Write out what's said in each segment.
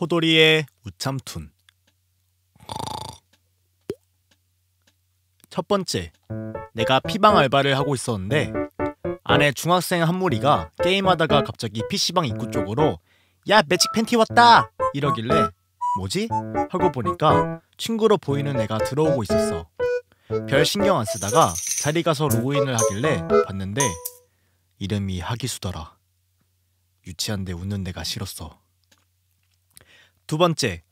호돌이의 우참툰 첫 번째, 내가 피방 알바를 하고 있었는데 안에 중학생 한 무리가 게임하다가 갑자기 PC방 입구 쪽으로 야 매직 팬티 왔다 이러길래 뭐지? 하고 보니까 친구로 보이는 애가 들어오고 있었어. 별 신경 안 쓰다가 자리 가서 로그인을 하길래 봤는데 이름이 하기수더라. 유치한데 웃는 내가 싫었어. 두 번째,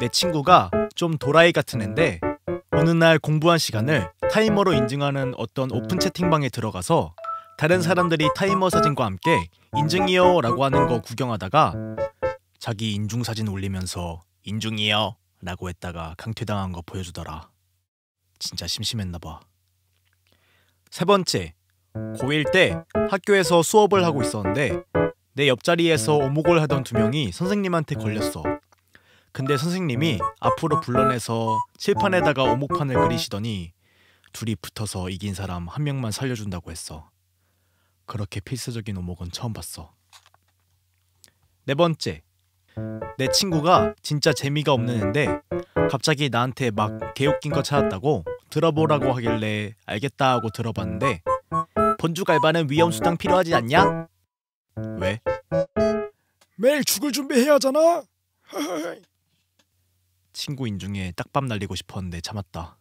내 친구가 좀 도라이 같은 앤데 어느 날 공부한 시간을 타이머로 인증하는 어떤 오픈 채팅방에 들어가서 다른 사람들이 타이머 사진과 함께 인증이요 라고 하는 거 구경하다가 자기 인중 사진 올리면서 인중이요 라고 했다가 강퇴당한 거 보여주더라. 진짜 심심했나 봐. 세 번째, 고1 때 학교에서 수업을 하고 있었는데 내 옆자리에서 오목을 하던 두 명이 선생님한테 걸렸어. 근데 선생님이 앞으로 불러내서 칠판에다가 오목판을 그리시더니 둘이 붙어서 이긴 사람 한 명만 살려준다고 했어. 그렇게 필수적인 오목은 처음 봤어. 네 번째, 내 친구가 진짜 재미가 없는 앤데 갑자기 나한테 막 개웃긴 거 찾았다고 들어보라고 하길래 알겠다 하고 들어봤는데 본죽 알바는 위험 수당 필요하지 않냐? 왜? 매일 죽을 준비해야 하잖아. 친구 인 중에 딱밤 날리고 싶었는데 참았다.